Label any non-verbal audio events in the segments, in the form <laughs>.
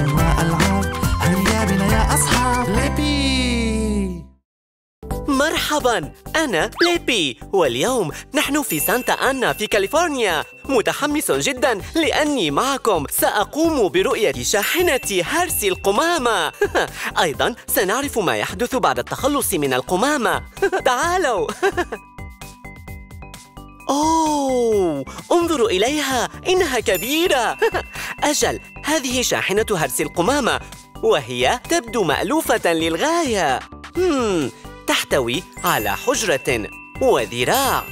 ألغاز وألعاب هيا بنا يا أصحاب. ليبي. مرحبا أنا بليبي واليوم نحن في سانتا أنا في كاليفورنيا. متحمس جدا لأني معكم. سأقوم برؤية شاحنة هرسي القمامة. <laughs> أيضا سنعرف ما يحدث بعد التخلص من القمامة. <laughs> تعالوا. <laughs> أوه انظروا إليها إنها كبيرة. <laughs> أجل هذه شاحنة هرس القمامة وهي تبدو مألوفة للغاية. هم تحتوي على حجرة وذراع.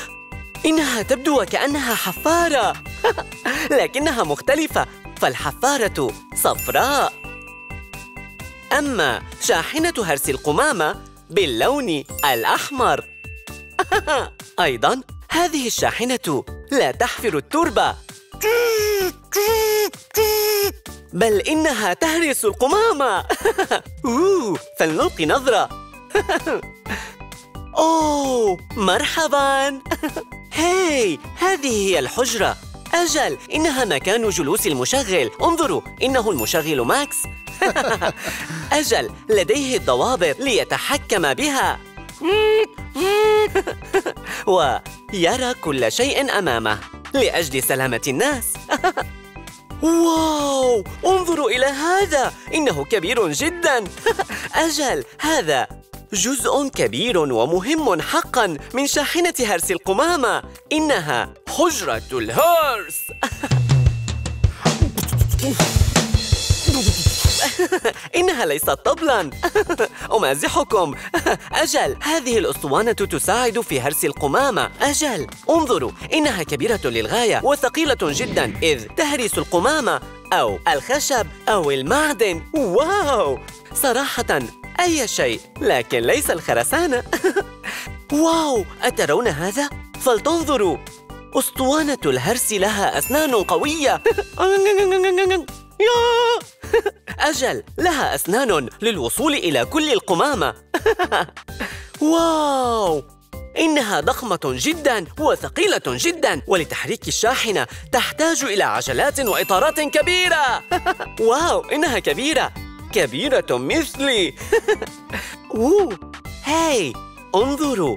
<gasps> إنها تبدو وكأنها حفارة. <laughs> لكنها مختلفة فالحفارة صفراء. أما شاحنة هرس القمامة باللون الأحمر. <laughs> أيضاً هذه الشاحنة لا تحفر التربة. بل إنها تهرس القمامة. <laughs> فلنلقي نظرة. <laughs> أوه مرحباً. <laughs> هاي هذه هي الحجرة. أجل إنها مكان جلوس المشغل. انظروا إنه المشغل ماكس. أجل لديه الضوابط ليتحكم بها. ويرى كل شيء أمامه لأجل سلامة الناس. <laughs> واو! انظروا إلى هذا! إنه كبير جدا! <laughs> أجل هذا جزء كبير ومهم حقا من شاحنة هرس القمامة. إنها حجرة الهرس! <laughs> <laughs> إنها ليست طبلاً. <laughs> أمازحكم. <laughs> أجل هذه الأسطوانة تساعد في هرس القمامة. أجل. انظروا إنها كبيرة للغاية وثقيلة جدا إذ تهرس القمامة أو الخشب أو المعدن. واو! صراحة أي شيء لكن ليس الخرسانة. واو! أترون هذا؟ فلتنظروا. أسطوانة الهرس لها أسنان قوية. أجل لها أسنان للوصول إلى كل القمامة. <laughs> واو! إنها ضخمة جدا وثقيلة جدا ولتحريك الشاحنة تحتاج إلى عجلات وإطارات كبيرة. <laughs> واو! إنها كبيرة. كبيرة مثلي. <laughs> أوه! هاي! انظروا!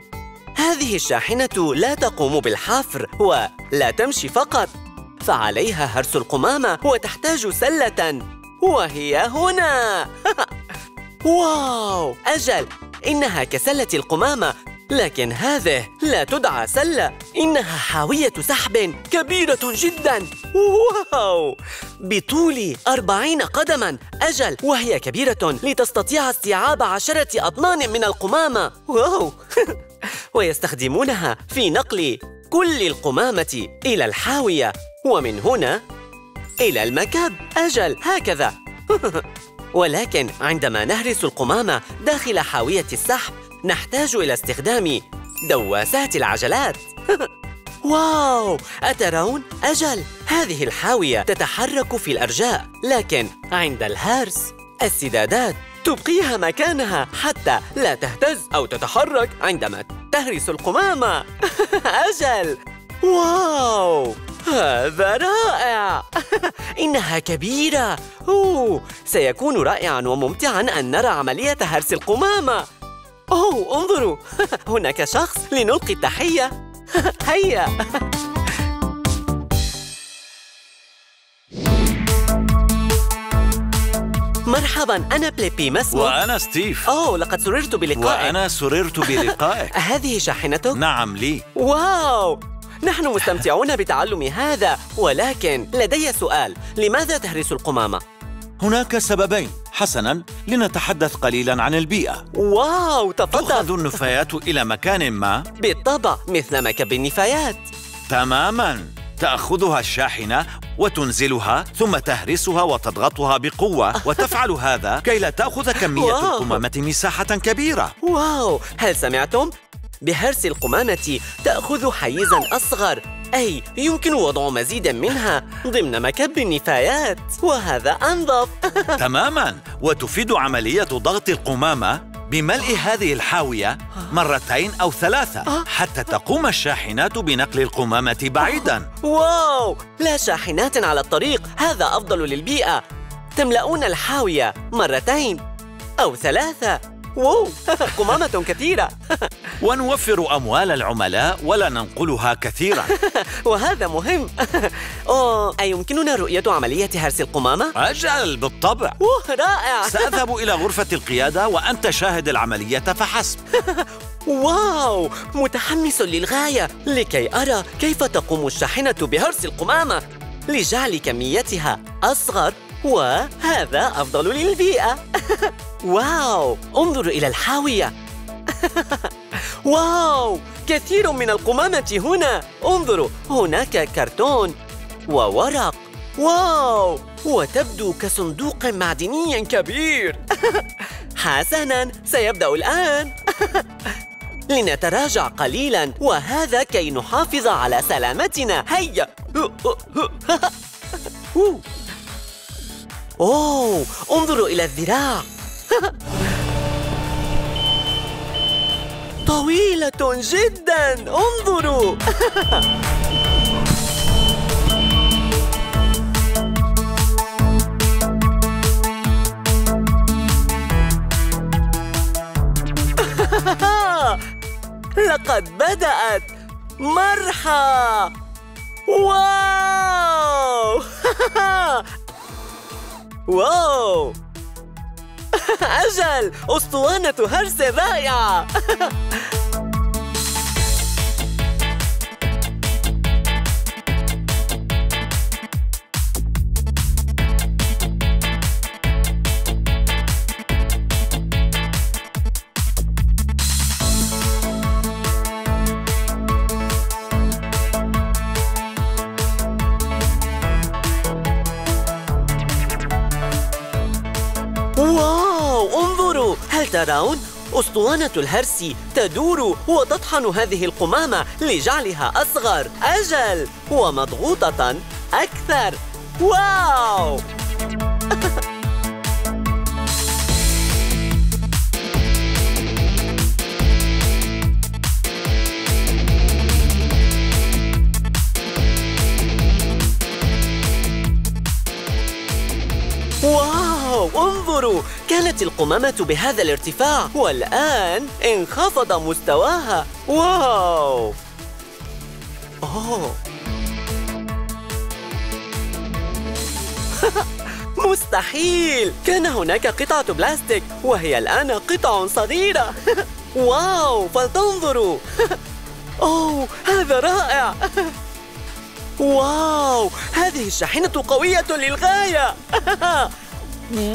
هذه الشاحنة لا تقوم بالحفر ولا تمشي فقط. فعليها هرس القمامة وتحتاج سلة. وهي هنا. <laughs> واو أجل. إنها كسلة القمامة لكن هذه لا تدعى سلة. إنها حاوية سحب كبيرة جدا. واو. بطول أربعين قدما. أجل وهي كبيرة لتستطيع استيعاب عشرة أطنان من القمامة. واو. <laughs> ويستخدمونها في نقل كل القمامة إلى الحاوية. ومن هنا إلى المكب أجل. هكذا. <laughs> ولكن عندما نهرس القمامة داخل حاوية السحب نحتاج إلى استخدام دواسات العجلات. <laughs> واو! أترون؟ أجل. هذه الحاوية تتحرك في الأرجاء لكن عند الهرس السدادات تبقيها مكانها حتى لا تهتز أو تتحرك عندما تهرس القمامة. <laughs> أجل. واو! هذا رائع. <laughs> إنها كبيرة. أوه. سيكون رائعاً وممتعاً أن نرى عملية هرس القمامة. أوه انظروا. <laughs> هناك شخص لنلقي التحية. <laughs> هيا. مرحبا أنا بليبي ما اسمك؟ وأنا ستيف. أوه لقد سررت بلقائك. وأنا سررت بلقائك. هذه شاحنتك؟ نعم لي. واو. نحن مستمتعون بتعلم هذا ولكن لدي سؤال. لماذا تهرس القمامة؟ هناك سببين. حسنا لنتحدث قليلا عن البيئة. واو تؤخذ تفضل النفايات إلى مكان ما. بالطبع مثل مكب النفايات. تماما. تأخذها الشاحنة وتنزلها ثم تهرسها وتضغطها بقوة. <laughs> وتفعل هذا كي لا تأخذ كمية. القمامة مساحة كبيرة. واو. هل سمعتم؟ بهرس القمامة تأخذ حيزاً أصغر. أي يمكن وضع مزيد منها ضمن مكب النفايات. وهذا أنظف. <laughs> تماما. وتفيد عملية ضغط القمامة بملء هذه الحاوية مرتين أو ثلاثة حتى تقوم الشاحنات بنقل القمامة بعيدا. <laughs> واو! لا شاحنات على الطريق. هذا أفضل للبيئة. تملؤون الحاوية مرتين أو ثلاثة. واو <laughs> قمامة كثيرة. <laughs> ونوفر أموال العملاء ولا ننقلها كثيرا. <laughs> وهذا مهم. أوه أيمكننا رؤية عملية هرس القمامة؟ أجل بالطبع. أوه رائع. سأذهب إلى غرفة القيادة وأنت شاهد العملية فحسب. واو متحمس للغاية. لكي أرى كيف تقوم الشاحنة بهرس القمامة. لجعل كميتها أصغر وهذا أفضل للبيئة. <laughs> واو انظروا إلى الحاوية. <laughs> واو كثير من القمامة هنا. انظروا هناك كرتون وورق. واو وتبدو كصندوق معدني كبير. <laughs> حسناً سيبدأ الآن. لنتراجع قليلاً وهذا كي نحافظ على سلامتنا. هيا. أوه انظروا إلى الذراع. <laughs> طويلة جدا انظروا. <laughs> لقد بدأت مرحى. واو! <laughs> واو! <laughs> أجل أسطوانة هرس رائعة <laughs> ترون أسطوانة الهرس تدور وتطحن هذه القمامة لجعلها أصغر. أجل! ومضغوطة أكثر. واو! انظروا كانت القمامة بهذا الارتفاع والآن انخفض مستواها. واو! أوه! <laughs> مستحيل! كان هناك قطعة بلاستيك وهي الآن قطع صغيرة. <laughs> واو! فلتنظروا! <laughs> أوه! هذا رائع! واو! هذه الشاحنة قوية للغاية! أجل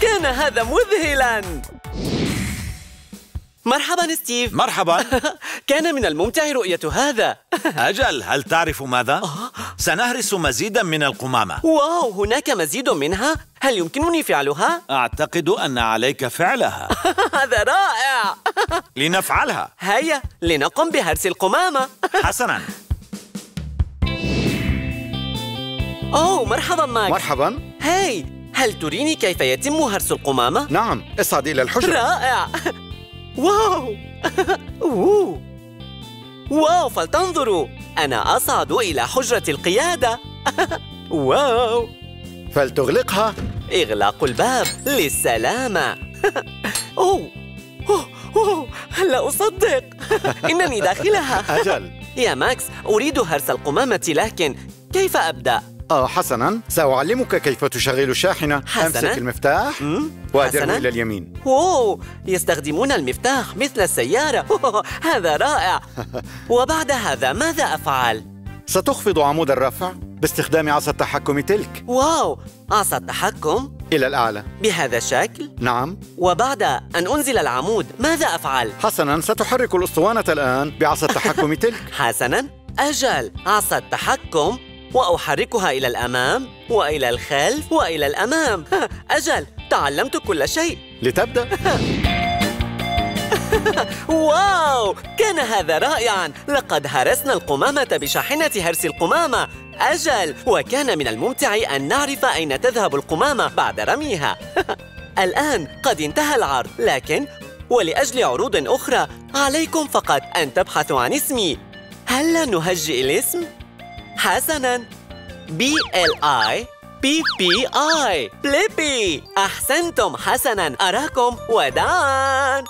كان هذا مذهلا. مرحبا ستيف. مرحبا. <laughs> كان من الممتع رؤية هذا. أجل هل تعرف ماذا؟ سنهرس مزيدا من القمامة. واو هناك مزيد منها. هل يمكنني فعلها؟ أعتقد أن عليك فعلها. <laughs> هذا رائع. لنفعلها. هيا لنقم بهرس القمامة. حسنا. أوه مرحبا ماك. مرحبا. هاي هل تريني كيف يتم هرس القمامة؟ نعم اصعد إلى الحجرة. رائع. واو. <laughs> أوه. واو فلتنظروا. أنا أصعد إلى حجرة القيادة. <laughs> واو. فلتغلقها. إغلاق الباب. للسلامة. <laughs> أوه. أوه. أوه. لا أصدق. <laughs> إنني داخلها. أجل. يا ماكس أريد هرس القمامة لكن كيف أبدأ؟ آه حسنا. سأعلمك كيف تشغل الشاحنة حسناً. أمسك المفتاح. حسناً. إلى اليمين. أوه يستخدمون المفتاح مثل السيارة. أوه، هذا رائع. <laughs> وبعد هذا ماذا أفعل؟ ستخفض عمود الرفع باستخدام عصا التحكم تلك. واو عصا التحكم. إلى الأعلى. بهذا الشكل. نعم. وبعد أن أنزل العمود ماذا أفعل؟ حسنا ستحرك الأسطوانة الآن بعصا التحكم <laughs> تلك. حسناً. أجل عصا التحكم. وأحركها إلى الأمام وإلى الخلف وإلى الأمام. أجل تعلمت كل شيء. لتبدأ. <laughs> واو! كان هذا رائعا. لقد هرسنا القمامة بشاحنة هرس القمامة. أجل! وكان من الممتع أن نعرف أين تذهب القمامة بعد رميها. <laughs> الآن قد انتهى العرض لكن ولأجل عروض أخرى عليكم فقط أن تبحثوا عن اسمي. هل نهجئ الاسم؟ حسناً. بي اي بليبي أحسنتم حسنا. أراكم وداعا.